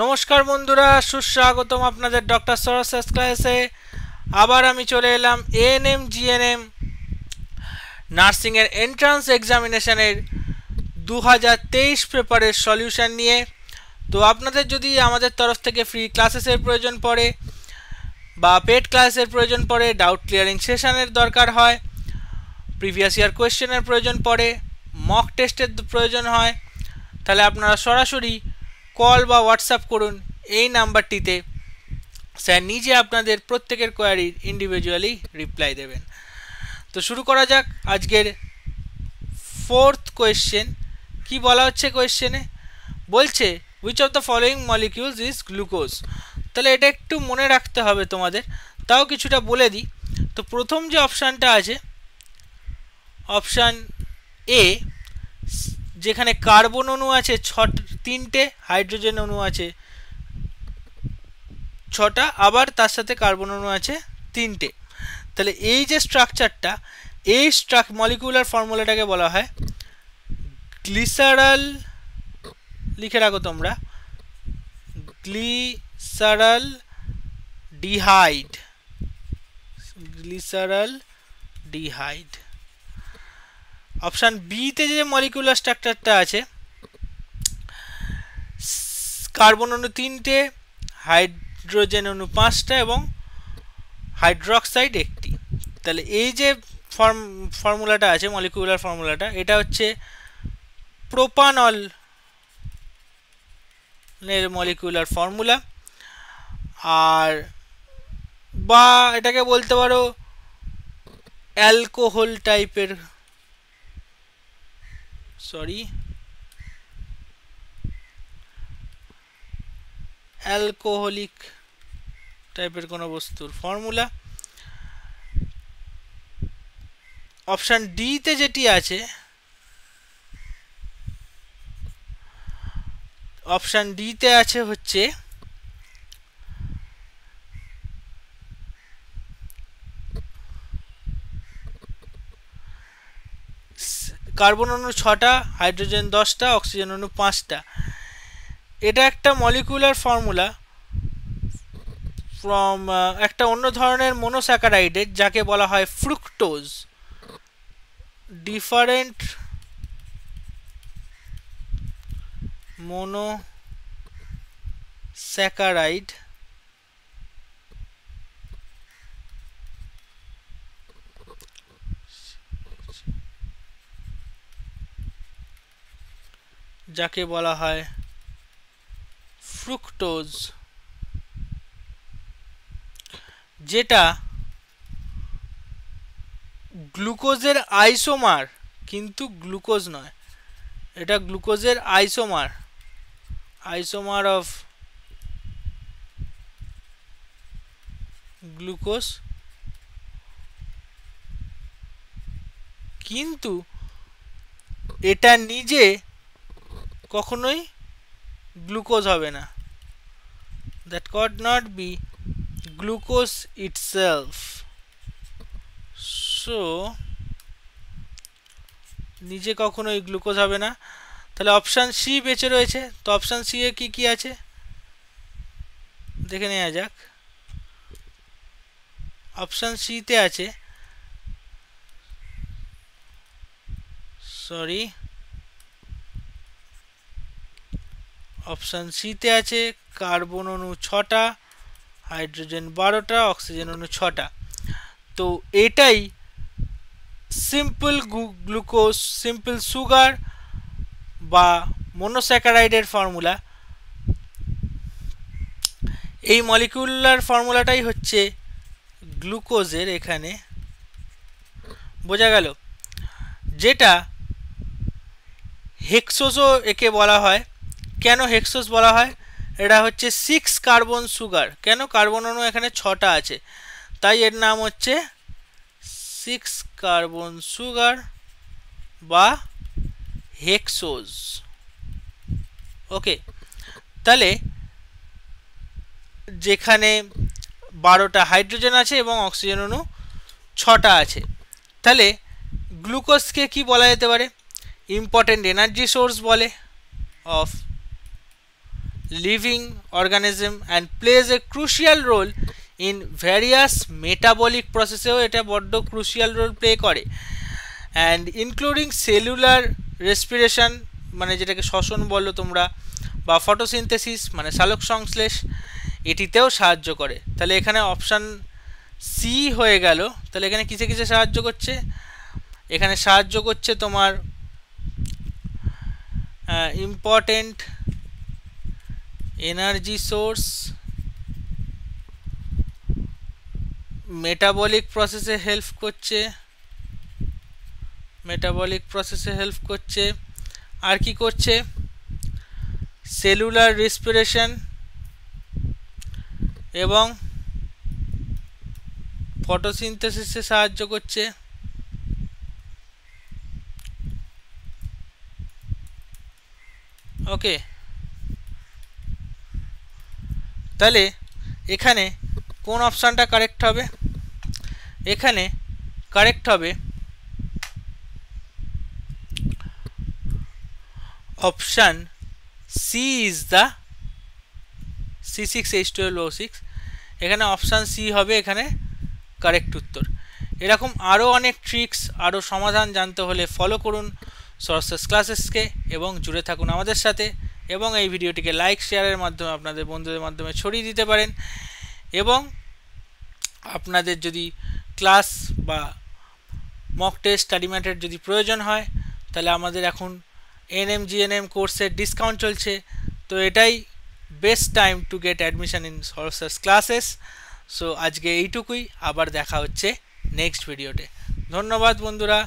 নমস্কার বন্ধুরা, সুস্বাগতম আপনাদের ডক্টর সরস ক্লাসে। আবার আমি চলে এলাম এএনএম জিএনএম নার্সিংয়ের এন্ট্রান্স এক্সামিনেশানের দু হাজার তেইশ পেপারের সলিউশান নিয়ে। তো আপনাদের যদি আমাদের তরফ থেকে ফ্রি ক্লাসেসের প্রয়োজন পড়ে বা পেড ক্লাসের প্রয়োজন পড়ে ডাউট ক্লিয়ারিং সেশানের দরকার হয় প্রিভিয়াস ইয়ার কোয়েশ্চেনের প্রয়োজন পড়ে মক টেস্টের প্রয়োজন হয়, তাহলে আপনারা সরাসরি কল বা হোয়াটসঅ্যাপ করুন এই নাম্বারটিতে। স্যার, নিজে আপনাদের প্রত্যেকের কোয়ারির ইন্ডিভিজুয়ালি রিপ্লাই দেবেন। তো শুরু করা যাক আজকের ফোর্থ কোয়েশ্চেন কি বলা হচ্ছে কোয়েশ্চেনে বলছে which of the following molecules is glucose তাহলে এটা একটু মনে রাখতে হবে তোমাদের, তাও কিছুটা বলে দিই। তো প্রথম যে অপশানটা আছে অপশান এ যেখানে কার্বন অণু আছে ছ তিনটে, হাইড্রোজেন অণু আছে ছটা, আবার তার সাথে কার্বন অণু আছে তিনটে। তাহলে এই যে স্ট্রাকচারটা, এই স্ট্রাক মলিকুলার ফর্মুলাটাকে বলা হয় গ্লিসারাল, লিখে রাখো তোমরা, glyceraldehyde glyceraldehyde. Option বিতে যে মলিকুলার স্ট্রাকচারটা আছে কার্বন অণু তিনটে হাইড্রোজেন অণু পাঁচটা এবং হাইড্রক্সাইড একটি। তাহলে এই যে ফর্ম ফর্মুলাটা আছে মলিকুলার ফর্মুলাটা এটা হচ্ছে প্রোপানল এর মলিকুলার ফর্মুলা আর বা এটাকে বলতে পারো অ্যালকোহল টাইপের সরি অ্যালকোহলিক টাইপের কোনো বস্তুর ফর্মুলা অপশান ডিতে যেটি আছে অপশান ডিতে আছে হচ্ছে কার্বন অণু ছটা, হাইড্রোজেন দশটা, অক্সিজেন অণু পাঁচটা। এটা একটা মলিকুলার ফর্মুলা ফ্রম একটা অন্য ধরনের মনোস্যাকারাইডের যাকে বলা হয় ফ্রুক্টোজ ডিফারেন্ট মোনো যাকে বলা হয় ফ্রুক্টোজ, যেটা গ্লুকোজের আইসোমার, কিন্তু গ্লুকোজ নয়। এটা গ্লুকোজের আইসোমার আইসোমার অফ গ্লুকোজ। কিন্তু এটা নিজে কখনোই গ্লুকোজ হবে না। That could not be glucose itself so নিজে কখনোই গ্লুকোজ হবে না। তাহলে অপশান সি বেঁচে রয়েছে। তো অপশান সি এ কী কী আছে? দেখে নেওয়া যাক। অপশান সিতে আছে। সরি অপশান সিতে আছে কার্বন অণু ছটা, হাইড্রোজেন বারোটা, অক্সিজেন অণু ছটা। তো এটাই সিম্পল গ্লুকোজ সিম্পল সুগার বা মনোস্যাকারাইডের ফর্মুলা এই মলিকুলার ফর্মুলাটাই হচ্ছে গ্লুকোজের এখানে। বোঝা গেল? যেটা হেক্সোজও একে বলা হয়। কেন হেক্সোস বলা হয়? এটা হচ্ছে সিক্স কার্বন সুগার কেন কার্বন অণু এখানে ছটা আছে? তাই এর নাম হচ্ছে সিক্স কার্বন সুগার বা হেক্সোজ ওকে তাহলে যেখানে বারোটা হাইড্রোজেন আছে এবং অক্সিজেন অণু ছটা আছে। তাহলে গ্লুকোজকে কি বলা যেতে পারে? ইম্পর্টেন্ট এনার্জি সোর্স বলে। Of living organism and plays a crucial role in various metabolic processes এটা বড্ড ক্রুশিয়াল রোল প্লে করে। অ্যান্ড ইনক্লুডিং সেলুলার রেসপিরেশন মানে যেটাকে শ্বসন বলো তোমরা, বা ফটোসিনথেসিস মানে সালোক সংশ্লেষ, এটিতেও সাহায্য করে। তাহলে এখানে অপশান সি হয়ে গেল। তাহলে এখানে কিসে কিসে সাহায্য করছে? এখানে সাহায্য করছে তোমার ইম্পর্টেন্ট এনার্জি সোর্স মেটাবলিক প্রসেসে হেল্প করছে মেটাবলিক প্রসেসে হেল্প করছে, আর কি করছে? সেলুলার রেসপিরেশন এবং ফটোসিনথেসিসে সাহায্য করছে। ওকে তাহলে এখানে কোন অপশানটা কারেক্ট হবে? এখানে কারেক্ট হবে option C is the C six H twelve O six এখানে অপশান সি হবে এখানে কারেক্ট উত্তর। এরকম আরও অনেক ট্রিক্স আরও সমাধান জানতে হলে ফলো করুন। সরসেস ক্লাসেসকে এবং জুড়ে থাকুন আমাদের সাথে। এবং এই ভিডিওটিকে লাইক, শেয়ারের মাধ্যমে আপনাদের বন্ধুদের মাধ্যমে ছড়িয়ে দিতে পারেন। এবং আপনাদের যদি ক্লাস বা মক টেস্ট স্টাডি ম্যাটের যদি প্রয়োজন হয়, তাহলে আমাদের এখন এনএম জিএনএম কোর্সের ডিসকাউন্ট চলছে। তো এটাই best time to get admission in সরসাস classes so আজকে এইটুকুই, আবার দেখা হচ্ছে নেক্সট ভিডিওতে ধন্যবাদ বন্ধুরা।